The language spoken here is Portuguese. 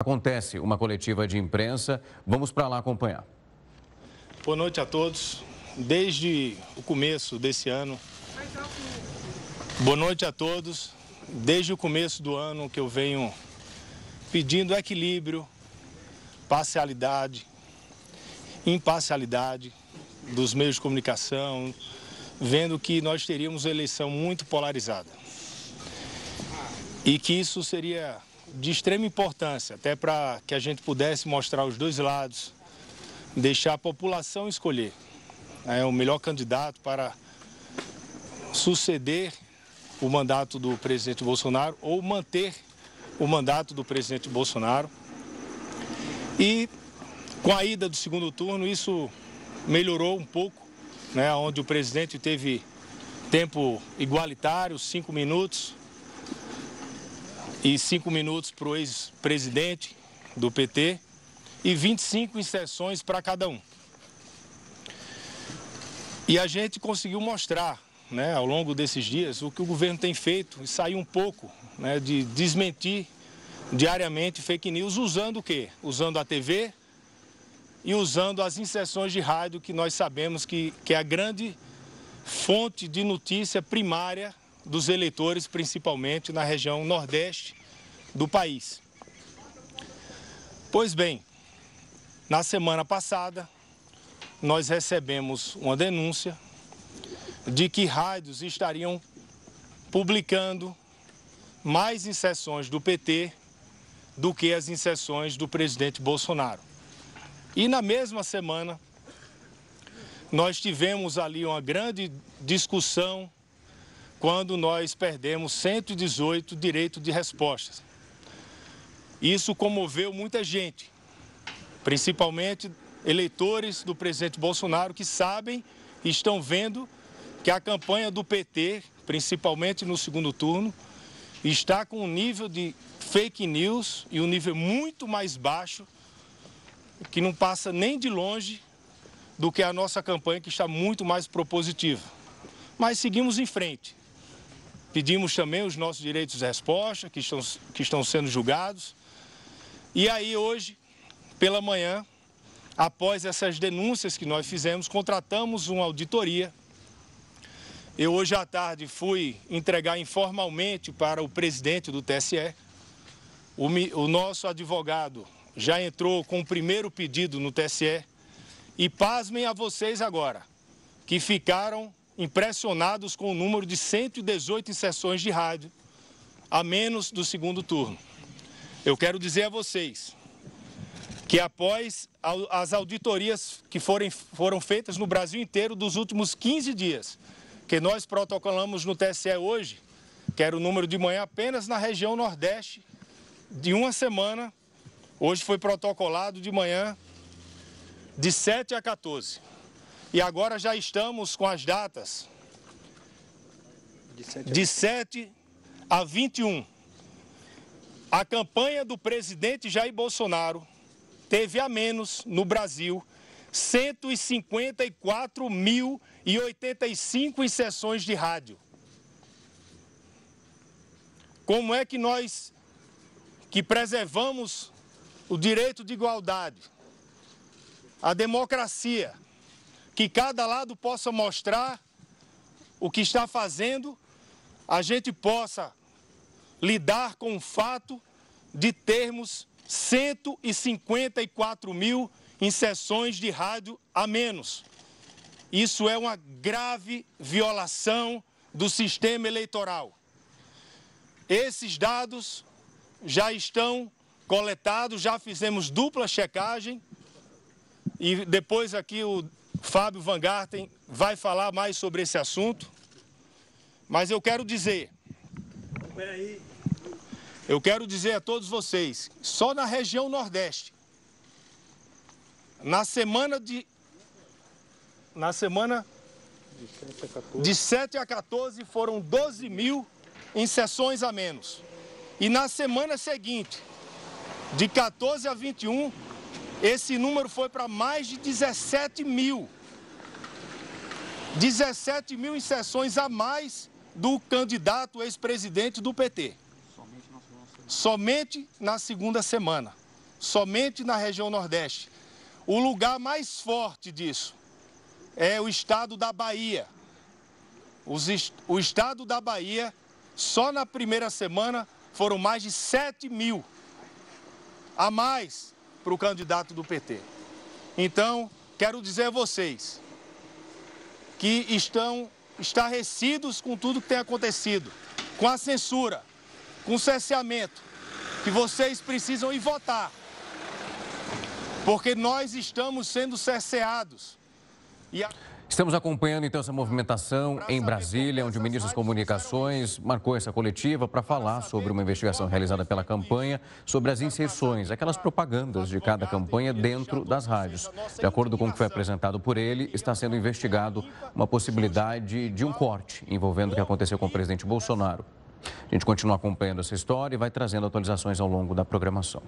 Acontece uma coletiva de imprensa. Vamos para lá acompanhar. Boa noite a todos. Desde o começo desse ano, boa noite a todos. Desde o começo do ano que eu venho pedindo equilíbrio, parcialidade, imparcialidade dos meios de comunicação, vendo que nós teríamos uma eleição muito polarizada. E que isso seria de extrema importância, até para que a gente pudesse mostrar os dois lados, deixar a população escolher né, o melhor candidato para suceder o mandato do presidente Bolsonaro ou manter o mandato do presidente Bolsonaro. E com a ida do segundo turno, isso melhorou um pouco, né, onde o presidente teve tempo igualitário, cinco minutos, e cinco minutos para o ex-presidente do PT e 25 inserções para cada um. E a gente conseguiu mostrar, né, ao longo desses dias, o que o governo tem feito e sair um pouco né, de desmentir diariamente fake news usando o quê? Usando a TV e usando as inserções de rádio que nós sabemos que, que é a grande fonte de notícia primária dos eleitores, principalmente na região nordeste do país. Pois bem, na semana passada, nós recebemos uma denúncia de que rádios estariam publicando mais inserções do PT do que as inserções do presidente Bolsonaro. E na mesma semana, nós tivemos ali uma grande discussão quando nós perdemos 118 direitos de respostas. Isso comoveu muita gente, principalmente eleitores do presidente Bolsonaro que sabem e estão vendo que a campanha do PT, principalmente no segundo turno, está com um nível de fake news e um nível muito mais baixo, que não passa nem de longe do que a nossa campanha, que está muito mais propositiva. Mas seguimos em frente. Pedimos também os nossos direitos de resposta, que estão, que estão sendo julgados. E aí, hoje, pela manhã, após essas denúncias que nós fizemos, contratamos uma auditoria. Eu, hoje à tarde, fui entregar informalmente para o presidente do TSE. O, o nosso advogado já entrou com o primeiro pedido no TSE. E pasmem a vocês agora, que ficaram impressionados com o número de 118 inserções de rádio, a menos do segundo turno. Eu quero dizer a vocês que após as auditorias que forem, foram feitas no Brasil inteiro dos últimos 15 dias, que nós protocolamos no TSE hoje, que era o número de manhã apenas na região Nordeste, de uma semana, hoje foi protocolado de manhã de 7 a 14. E agora já estamos com as datas de 7 a 21. A campanha do presidente Jair Bolsonaro teve a menos no Brasil 154.085 inserções de rádio. Como é que nós que preservamos o direito de igualdade, a democracia, que cada lado possa mostrar o que está fazendo, a gente possa lidar com o fato de termos 154 mil inserções de rádio a menos. Isso é uma grave violação do sistema eleitoral. Esses dados já estão coletados, já fizemos dupla checagem e depois aqui o Fábio Van Garten vai falar mais sobre esse assunto. Mas eu quero dizer. Eu quero dizer a todos vocês, só na região Nordeste, na semana de. Na semana de 7 a 14 foram 12 mil em sessões a menos. E na semana seguinte, de 14 a 21, esse número foi para mais de 17 mil. 17 mil inserções a mais do candidato ex-presidente do PT. Somente na segunda semana. somente na região Nordeste. O lugar mais forte disso é o estado da Bahia. o estado da Bahia, só na primeira semana, foram mais de 7 mil a mais para o candidato do PT. Então, quero dizer a vocês que estão estarrecidos com tudo que tem acontecido, com a censura, com o cerceamento, que vocês precisam ir votar. Porque nós estamos sendo cerceados. E a... Estamos acompanhando então essa movimentação em Brasília, onde o ministro das Comunicações marcou essa coletiva para falar sobre uma investigação realizada pela campanha sobre as inserções, aquelas propagandas de cada campanha dentro das rádios. De acordo com o que foi apresentado por ele, está sendo investigado uma possibilidade de um corte envolvendo o que aconteceu com o presidente Bolsonaro. A gente continua acompanhando essa história e vai trazendo atualizações ao longo da programação.